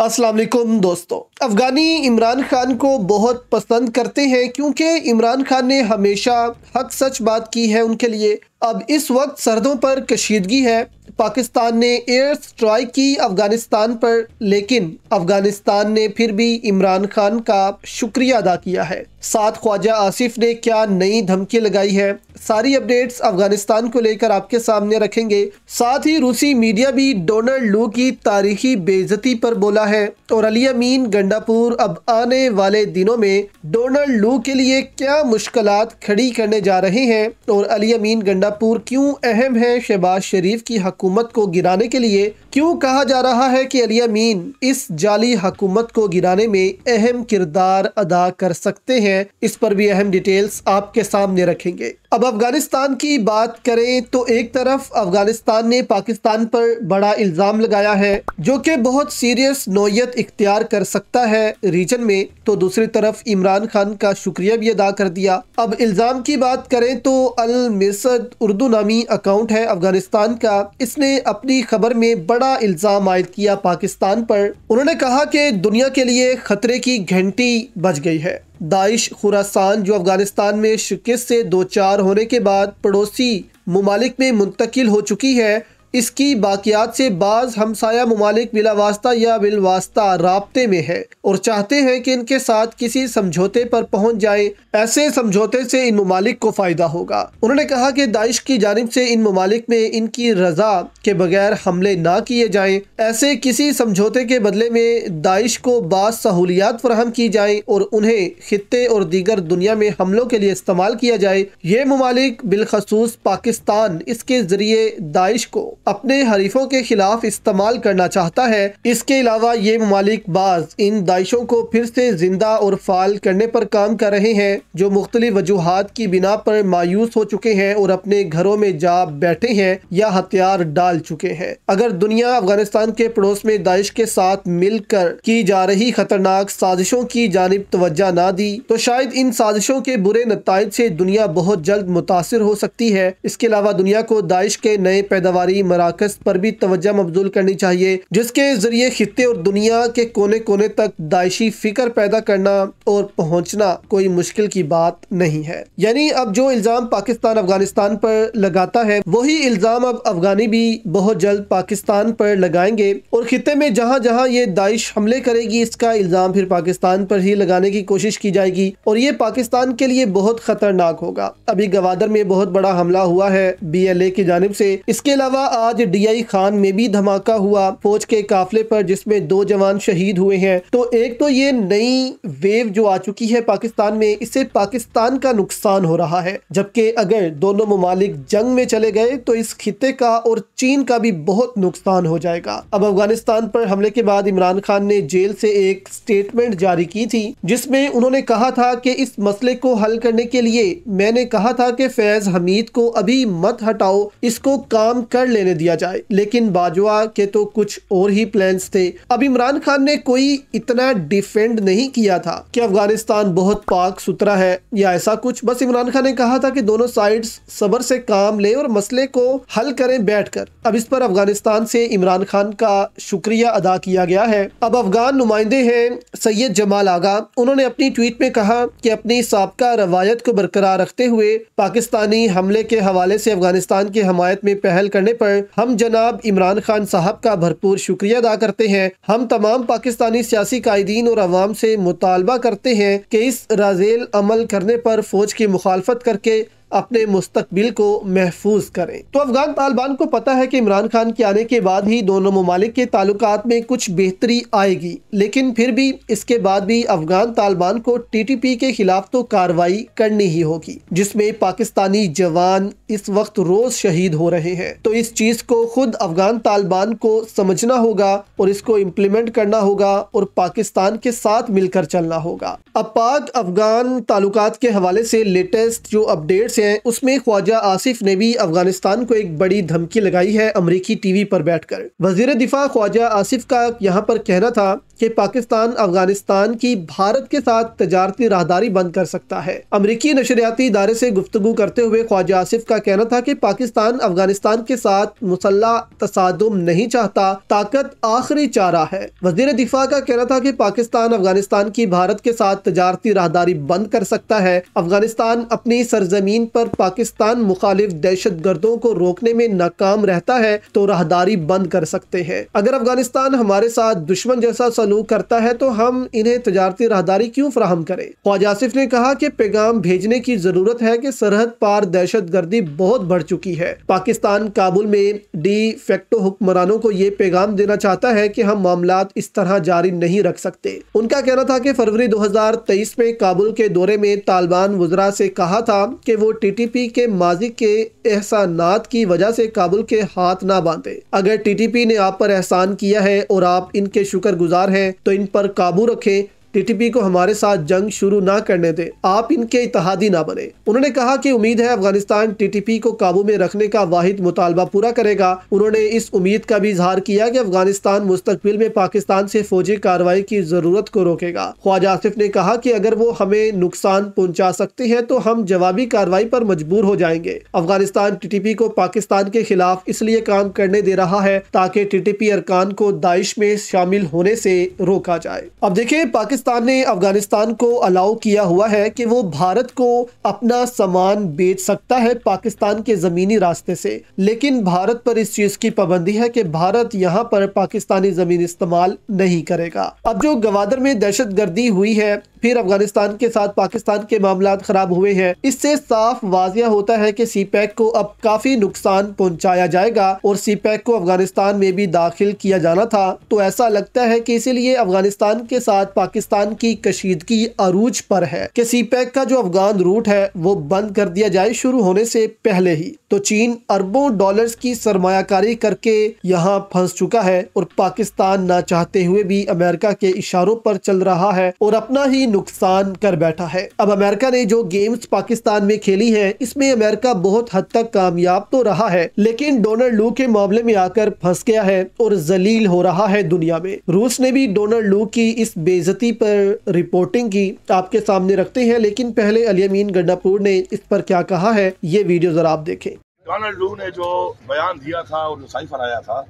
वालेकुम दोस्तों। अफगानी इमरान खान को बहुत पसंद करते हैं क्योंकि इमरान खान ने हमेशा हक सच बात की है उनके लिए। अब इस वक्त सरदों पर कशीदगी है। पाकिस्तान ने एयर स्ट्राइक की अफ़गानिस्तान पर, लेकिन अफ़गानिस्तान ने फिर भी इमरान खान का शुक्रिया अदा किया है। साथ ख्वाजा आसिफ ने क्या नई धमकी लगाई है? सारी अपडेट्स अफ़गानिस्तान को लेकर आपके सामने रखेंगे। साथ ही रूसी मीडिया भी डोनाल्ड लू की तारीखी बेजती पर बोला है। और अली अमीन गंडापुर अब आने वाले दिनों में डोनाल्ड लू के लिए क्या मुश्किल खड़ी करने जा रहे हैं? और अली अमीन गंडापुर क्यों अहम है शहबाज शरीफ की हकूमत को गिराने के लिए? क्यों कहा जा रहा है कि अली अमीन इस जाली हकूमत को गिराने में अहम किरदार अदा कर सकते हैं? इस पर भी अहम डिटेल्स आपके सामने रखेंगे। अब अफ़गानिस्तान की बात करें तो एक तरफ़ अफ़गानिस्तान ने पाकिस्तान पर बड़ा इल्ज़ाम लगाया है, जो कि बहुत सीरियस नोयत इख्तियार कर सकता है रीजन में। तो दूसरी तरफ़ इमरान खान का शुक्रिया भी अदा कर दिया। अब इल्ज़ाम की बात करें तो अल मिसद उर्दू नामी अकाउंट है अफ़गानिस्तान का। इसने अपनी खबर में बड़ा इल्ज़ाम आयद किया पाकिस्तान पर। उन्होंने कहा कि दुनिया के लिए खतरे की घंटी बज गई है। दाइश खुरासान, जो अफ़गानिस्तान में शिकस्त से दो चार होने के बाद पड़ोसी ममालिक में मुंतकिल हो चुकी है इसकी बाकियात से बाज हमसाया ममालिक बिलावास्ता या बिलवास्ता रबते में है और चाहते हैं कि इनके साथ किसी समझौते पर पहुँच जाए। ऐसे समझौते से इन ममालिक को फ़ायदा होगा। उन्होंने कहा कि दाइश की जानब से इन ममालिक में इनकी रजा के बगैर हमले ना किए जाएँ। ऐसे किसी समझौते के बदले में दाइश को बाज सहूलियात फराहम की जाए और उन्हें खत्े और दीगर दुनिया में हमलों के लिए इस्तेमाल किया जाए। ये ममालिक बिलखसूस पाकिस्तान इसके ज़रिए दाइश को अपने हरीफों के खिलाफ इस्तेमाल करना चाहता है। इसके अलावा ये ममालिक बाज इन दाइशों को फिर से ज़िंदा और फाल करने पर काम कर रहे हैं, जो मुख्तलिफ़ वजूहत की बिना पर मायूस हो चुके हैं और अपने घरों में जा बैठे हैं या हथियार डाल चुके हैं। अगर दुनिया अफ़गानिस्तान के पड़ोस में दाइश के साथ मिलकर की जा रही खतरनाक साजिशों की जानब तवज्जा ना दी तो शायद इन साजिशों के बुरे नतज से दुनिया बहुत जल्द मुतासर हो सकती है। इसके अलावा दुनिया को दाइश के नए पैदावारी मराकज पर भी तवज्जा मबजूल करनी चाहिए, जिसके ज़रिए खत्े और दुनिया के कोने कोने तक दाइशी फ़िक्र पैदा करना और पहुँचना कोई मुश्किल की बात नहीं है। यानी अब जो इल्ज़ाम पाकिस्तान अफ़गानिस्तान पर लगाता है, वही इल्ज़ाम अब अफगानी भी बहुत जल्द पाकिस्तान पर लगाएँगे। और खत्े में जहाँ जहाँ ये दाइश हमले करेगी, इसका इल्ज़ाम फिर पाकिस्तान पर ही लगाने की कोशिश की जाएगी। और ये पाकिस्तान के लिए बहुत खतरनाक होगा। अभी गवादर में बहुत बड़ा हमला हुआ है बी एल ए की जानब से। इसके अलावा आज डीआई खान में भी धमाका हुआ फौज के काफले पर, जिसमें दो जवान शहीद हुए हैं। तो एक तो ये नई वेव जो आ चुकी है पाकिस्तान में इससे पाकिस्तान का नुकसान हो रहा है। जबकि अगर दोनों ममालिक जंग में चले गए तो इस खिते का और चीन का भी बहुत नुकसान हो जाएगा। अब अफ़गानिस्तान पर हमले के बाद इमरान खान ने जेल से एक स्टेटमेंट जारी की थी, जिसमें उन्होंने कहा था कि इस मसले को हल करने के लिए मैंने कहा था कि फैज हमीद को अभी मत हटाओ, इसको काम कर लेने दिया जाए। लेकिन बाजवा के तो कुछ और ही प्लान्स थे। अब इमरान खान ने कोई इतना डिफेंड नहीं किया था कि अफ़गानिस्तान बहुत पाक सुथरा है या ऐसा कुछ। बस इमरान खान ने कहा था कि दोनों साइड्स सबर से काम ले और मसले को हल करें बैठकर। अब इस पर अफ़गानिस्तान से इमरान खान का शुक्रिया अदा किया गया है। अब अफगान नुमाइंदे हैं सैयद जमाल आगा। उन्होंने अपनी ट्वीट में कहा कि अपनी सबका रवायत को बरकरार रखते हुए पाकिस्तानी हमले के हवाले से अफ़गानिस्तान की हमायत में पहल करने पर हम जनाब इमरान खान साहब का भरपूर शुक्रिया अदा करते हैं। हम तमाम पाकिस्तानी सियासी कायदीन और अवाम से मुतालबा करते हैं कि इस राजेल अमल करने पर फौज की मुखालफत करके अपने मुस्तबिल को महफूज करें। तो अफगान तालिबान को पता है कि इमरान खान के आने के बाद ही दोनों ममालिक के ताल्लुक में कुछ बेहतरी आएगी, लेकिन फिर भी इसके बाद भी अफगान तालिबान को टी टी पी के खिलाफ तो कार्रवाई करनी ही होगी, जिसमें पाकिस्तानी जवान इस वक्त रोज शहीद हो रहे हैं। तो इस चीज़ को खुद अफगान तालिबान को समझना होगा और इसको इम्प्लीमेंट करना होगा और पाकिस्तान के साथ मिलकर चलना होगा। अब पाक अफगान ताल्लुकात के हवाले से लेटेस्ट जो अपडेट्स से हैं। उसमें ख्वाजा आसिफ ने भी अफ़गानिस्तान को एक बड़ी धमकी लगाई है अमरीकी टीवी पर बैठकर। वज़ीर दिफा ख्वाजा आसिफ का यहाँ पर कहना था कि पाकिस्तान, अफ़गानिस्तान की भारत के साथ तजारती राहदारी बंद कर सकता है। अमरीकी नशरियाती इदारे से गुफ्तु करते हुए ख्वाजा आसिफ का कहना था कि पाकिस्तान, अफ़गानिस्तान के साथ मुसल्ला तसादुम नहीं चाहता, ताकत आखिरी चारा है। वज़ीर दिफा का कहना था कि पाकिस्तान, अफ़गानिस्तान की भारत के साथ तजारती राहदारी बंद कर सकता है। अफ़गानिस्तान अपनी सरजमीन पर पाकिस्तान मुखालिफ दहशत गर्दों को रोकने में नाकाम रहता है तो राहदारी बंद कर सकते हैं। अगर अफ़गानिस्तान हमारे साथ दुश्मन जैसा सलूक करता है तो हम इन्हें तजारती राहदारी क्यों फ्राहम करें? ख्वाजा आसिफ ने कहा कि पैगाम भेजने की ज़रूरत है कि सरहद पार दहशत गर्दी बहुत बढ़ चुकी है। पाकिस्तान काबुल में डी फैक्टो हुक्मरानों को ये पैगाम देना चाहता है कि हम मामला इस तरह जारी नहीं रख सकते। उनका कहना था कि फरवरी 2023 में काबुल के दौरे में तालिबान वजरा से कहा था कि वो टीटीपी के माजी के एहसानात की वजह से काबुल के हाथ ना बांधे। अगर टीटीपी ने आप पर एहसान किया है और आप इनके शुक्रगुजार हैं तो इन पर काबू रखें। टीटीपी को हमारे साथ जंग शुरू ना करने दे। आप इनके इतिहादी ना बने। उन्होंने कहा कि उम्मीद है अफ़गानिस्तान टीटीपी को काबू में रखने का वाहिद मुतालबा पूरा करेगा। उन्होंने इस उम्मीद का भी इजहार किया कि अफ़गानिस्तान मुस्तकबिल में पाकिस्तान से फौजी कार्रवाई की ज़रूरत को रोकेगा। ख्वाजा आसिफ ने कहा की अगर वो हमें नुकसान पहुँचा सकते हैं तो हम जवाबी कार्रवाई पर मजबूर हो जाएँगे। अफ़गानिस्तान टीटीपी को पाकिस्तान के खिलाफ इसलिए काम करने दे रहा है ताकि टीटीपी अरकान को दाइश में शामिल होने से रोका जाए। अब देखिए पाकिस्तान पाकिस्तान ने अफ़गानिस्तान को अलाउ किया हुआ है कि वो भारत को अपना सामान बेच सकता है पाकिस्तान के ज़मीनी रास्ते से। लेकिन भारत पर इस चीज़ की पाबंदी है कि भारत यहाँ पर पाकिस्तानी ज़मीन इस्तेमाल नहीं करेगा। अब जो गवादर में दहशत गर्दी हुई है फिर अफ़गानिस्तान के साथ पाकिस्तान के मामला खराब हुए हैं। इससे साफ़ वाजिया होता है कि सी पैक को अब काफ़ी नुकसान पहुँचाया जाएगा और सी पैक को अफ़गानिस्तान में भी दाखिल किया जाना था। तो ऐसा लगता है कि इसीलिए अफ़गानिस्तान के साथ पाकिस्तान की कशीदगी अरूज पर है कि सी पैक का जो अफगान रूट है, वो बंद कर दिया जाए शुरू होने से पहले ही। तो चीन अरबों डॉलर्स की सरमाकारी करके यहाँ फंस चुका है और पाकिस्तान ना चाहते हुए भी अमेरिका के इशारों पर चल रहा है और अपना ही नुकसान कर बैठा है। अब अमेरिका ने जो गेम्स पाकिस्तान में खेली है, इसमें अमेरिका बहुत हद तक कामयाब तो रहा है, लेकिन डोनाल्ड लू के मामले में आकर फंस गया है और जलील हो रहा है दुनिया में। रूस ने भी डोनाल्ड लू की इस बेजती पर रिपोर्टिंग की, आपके सामने रखते हैं, लेकिन पहले अलियमीन गंडापुर ने इस पर क्या कहा है, ये वीडियो जरा आप देखें। डोनाल्ड लू ने जो बयान दिया था और जो साइफर आया था,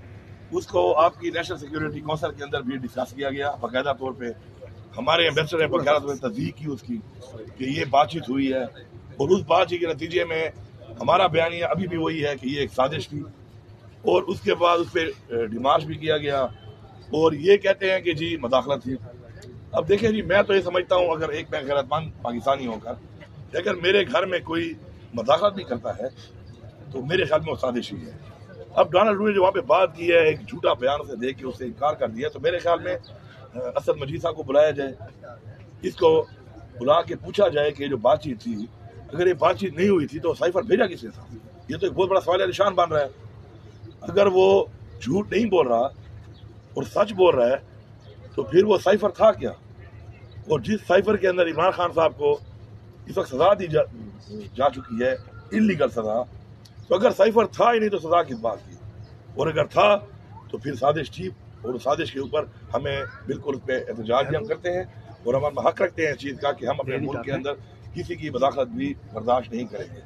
उसको आपकी नेशनल सिक्योरिटी काउंसिल के अंदर भी डिस्कस किया गया, बाकायदा तौर पे हमारे एम्बेसडर ने बकायदा में तस्दीक की उसकी, कि ये बातचीत हुई है। और उस बातचीत के नतीजे में हमारा बयान अभी भी वही है कि ये एक साजिश थी। और उसके बाद उस पर डिमार्च भी किया गया। और ये कहते हैं कि जी, मदाखलत थी। अब देखें जी, मैं तो ये समझता हूँ, अगर एक मैं गैरतमंद पाकिस्तानी होकर अगर मेरे घर में कोई मदाखलत नहीं करता है तो मेरे ख्याल में वो साजिश ही है। अब डोनाल्ड ट्रंप ने जो वहाँ पे बात की है, एक झूठा बयान से देख के उससे इनकार कर दिया तो मेरे ख्याल में असद मजीद साहब को बुलाया जाए इसको बुला के पूछा जाए कि जो बातचीत थी अगर ये बातचीत नहीं हुई थी तो साइफर भेजा किसने था? ये तो एक बहुत बड़ा सवाल निशान बन रहा है। अगर वो झूठ नहीं बोल रहा और सच बोल रहा है तो फिर वो साइफर था क्या? और जिस साइफर के अंदर इमरान खान साहब को इस वक्त सजा दी जा, जा चुकी है इलीगल सजा तो अगर साइफर था ही नहीं तो सजा किस बात की? और अगर था तो फिर साजिश थी और उस साजिश के ऊपर हमें बिल्कुल उस पर एहतजाज भी हम करते हैं और हम हक रखते हैं इस चीज़ का कि हम अपने मुल्क के अंदर किसी की भी बर्दाश्त नहीं करेंगे।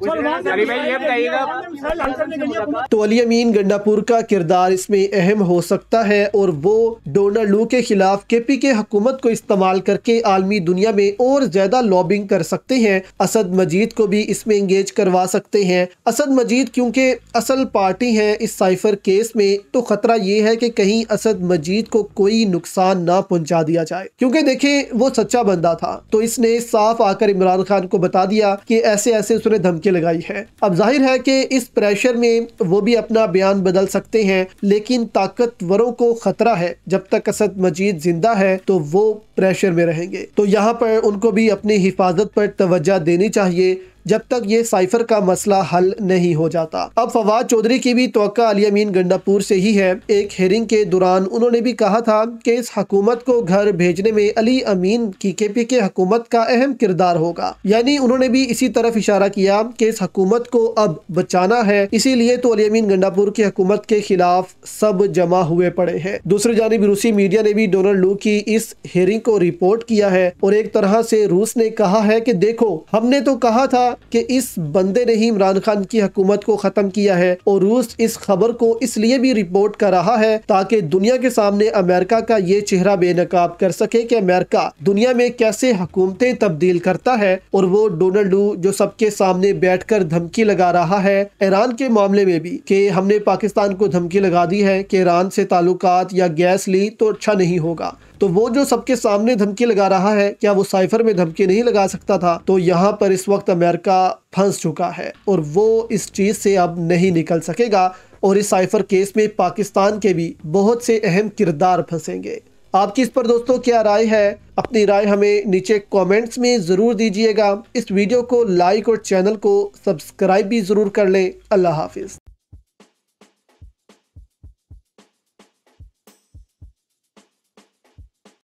तो अली अमीन गंडापुर का किरदार इसमें अहम हो सकता है और वो डोनाल्ड लू के खिलाफ के पी के हुकूमत को इस्तेमाल करके आलमी दुनिया में और ज़्यादा लॉबिंग कर सकते हैं। असद मजीद को भी इसमें इंगेज करवा सकते हैं। असद मजीद क्योंकि असल पार्टी है इस साइफर केस में तो खतरा ये है कि कहीं असद मजीद को कोई नुकसान ना पहुँचा दिया जाए। क्योंकि देखें वो सच्चा बंदा था तो इसने साफ़ आकर इमरान खान को बता दिया कि ऐसे ऐसे उसने धमकी लगाई है। अब ज़ाहिर है कि इस प्रेशर में वो भी अपना बयान बदल सकते हैं, लेकिन ताकतवरों को खतरा है। जब तक असद मजीद ज़िंदा है तो वो प्रेशर में रहेंगे। तो यहाँ पर उनको भी अपनी हिफाजत पर तवज्जा देनी चाहिए। जब तक ये साइफर का मसला हल नहीं हो जाता। अब फवाद चौधरी की भी तो अली अमीन गंडापुर से ही है। एक हेरिंग के दौरान उन्होंने भी कहा था कि इस हकूमत को घर भेजने में अली अमीन की के पी के हकूमत का अहम किरदार होगा। यानी उन्होंने भी इसी तरफ़ इशारा किया कि इस हुकूमत को अब बचाना है। इसीलिए तो अली अमीन गंडापुर की हकूमत के खिलाफ सब जमा हुए पड़े हैं। दूसरी जानब रूसी मीडिया ने भी डोनाल्ड लू की इस हेयरिंग को रिपोर्ट किया है। और एक तरह से रूस ने कहा है कि देखो, हमने तो कहा था कि इस बंदे ने ही इमरान खान की हुकूमत को खत्म किया है और रूस इस खबर को इसलिए भी रिपोर्ट कर रहा है ताकि दुनिया के सामने अमेरिका का ये चेहरा बेनकाब कर सके कि अमेरिका दुनिया में कैसे हुकूमतें तब्दील करता है और वो डोनाल्ड जो सबके सामने बैठकर धमकी लगा रहा है ईरान के मामले में भी कि हमने पाकिस्तान को धमकी लगा दी है कि ईरान से ताल्लुकात या गैस ली तो अच्छा नहीं होगा। तो वो जो सबके सामने धमकी लगा रहा है, क्या वो साइफर में धमकी नहीं लगा सकता था? तो यहाँ पर इस वक्त अमेरिका फंस चुका है और वो इस चीज़ से अब नहीं निकल सकेगा और इस साइफर केस में पाकिस्तान के भी बहुत से अहम किरदार फंसेंगे। आपकी इस पर दोस्तों क्या राय है? अपनी राय हमें नीचे कमेंट्स में ज़रूर दीजिएगा। इस वीडियो को लाइक और चैनल को सब्सक्राइब भी ज़रूर कर लें। अल्लाह हाफिज़।